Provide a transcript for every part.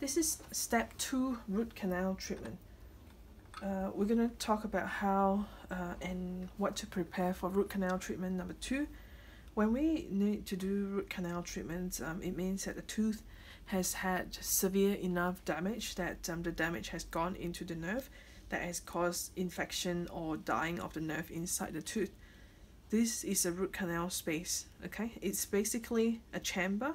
This is step two root canal treatment. Uh, we're going to talk about how uh, and what to prepare for root canal treatment number two. When we need to do root canal treatment, um, it means that the tooth has had severe enough damage that um, the damage has gone into the nerve that has caused infection or dying of the nerve inside the tooth. This is a root canal space, okay? It's basically a chamber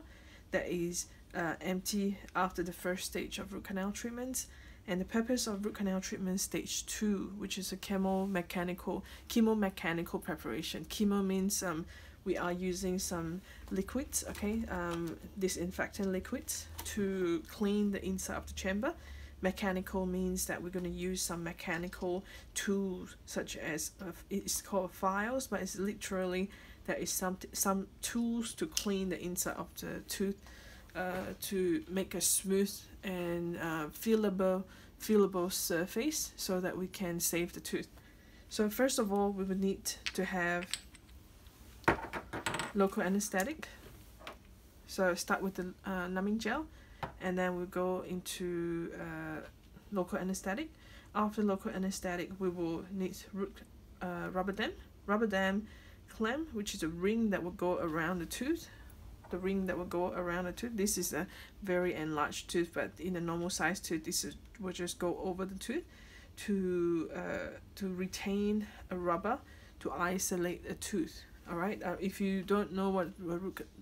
that is uh, empty after the first stage of root canal treatment. And the purpose of root canal treatment stage two, which is a chemo mechanical chemo mechanical preparation. Chemo means um we are using some liquids, okay, um, disinfectant liquids to clean the inside of the chamber. Mechanical means that we're going to use some mechanical tools, such as uh, it's called files, but it's literally there is some some tools to clean the inside of the tooth uh, to make a smooth and uh, feelable feelable surface so that we can save the tooth. So first of all, we would need to have local anesthetic. So start with the uh, numbing gel, and then we'll go into uh, local anesthetic. After local anesthetic, we will need root, uh, rubber dam, rubber dam clamp, which is a ring that will go around the tooth the ring that will go around the tooth. This is a very enlarged tooth, but in a normal size tooth, this is, will just go over the tooth to uh, to retain a rubber to isolate a tooth. All right. Uh, if you don't know what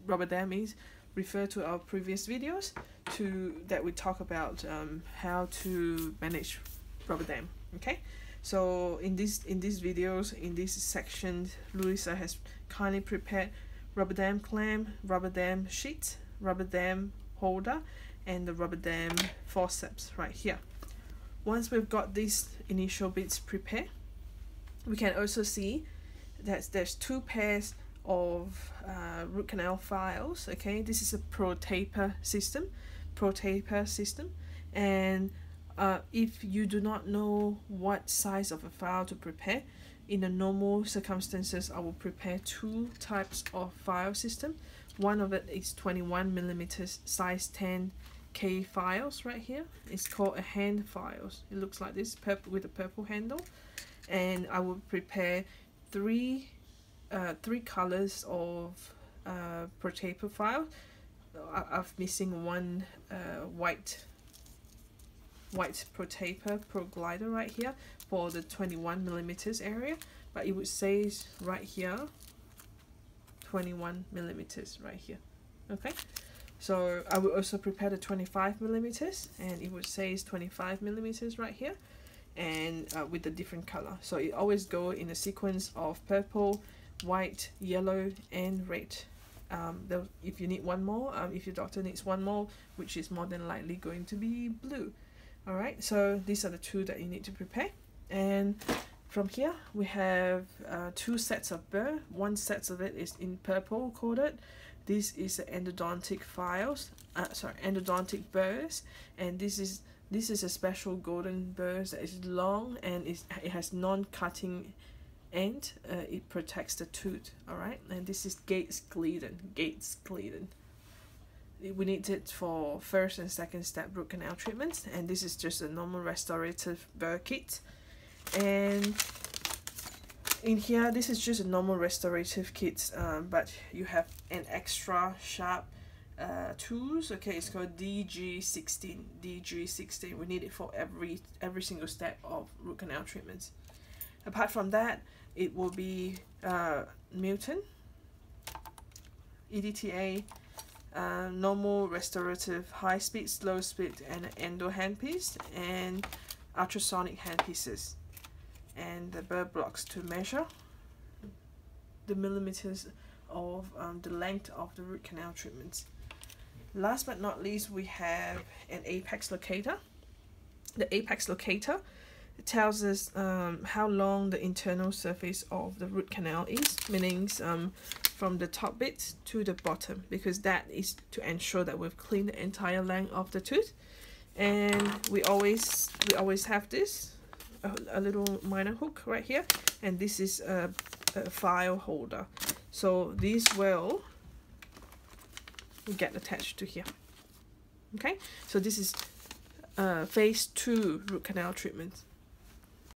rubber dam is, refer to our previous videos to that we talk about um, how to manage rubber dam. Okay. So in this in these videos in this section, Louisa has kindly prepared rubber dam clamp, rubber dam sheet, rubber dam holder, and the rubber dam forceps right here. Once we've got these initial bits prepared, we can also see that there's two pairs of uh, root canal files. Okay, this is a ProTaper system, ProTaper system, and uh, if you do not know what size of a file to prepare, in the normal circumstances, I will prepare two types of file system. One of it is 21 millimeters size 10K files right here. It's called a hand files. It looks like this purple with a purple handle. And I will prepare three uh, three colors of uh, ProTaper file. I, I'm missing one uh, white white Pro Taper Pro Glider right here for the 21 millimeters area. But it would say right here 21 millimeters right here okay? So I will also prepare the 25 millimeters and it would say 25 millimeters right here and uh, with a different color. So it always go in a sequence of purple white yellow and red. Um, if you need one more um, if your doctor needs one more which is more than likely going to be blue all right so these are the two that you need to prepare. And from here we have uh, two sets of burr one set of it is in purple coded this is the endodontic files uh, sorry endodontic burrs. And this is this is a special golden burrs that is long and it has non-cutting end. Uh, it protects the tooth all right and this is Gates Glidden Gates Glidden we need it for first and second step root canal treatments and this is just a normal restorative burr kit. And in here this is just a normal restorative kit um, but you have an extra sharp uh, tools. Okay it's called DG16 DG16 we need it for every every single step of root canal treatments. Apart from that it will be uh, Milton EDTA uh, normal restorative high speed slow speed and endo handpiece and ultrasonic handpieces and the burr blocks to measure the millimeters of um, the length of the root canal treatments. Last but not least, we have an apex locator. The apex locator tells us um, how long the internal surface of the root canal is, meaning um, from the top bit to the bottom, because that is to ensure that we've cleaned the entire length of the tooth. And we always we always have this a, a little minor hook right here and this is a, a file holder so these will get attached to here okay so this is uh, phase two root canal treatment.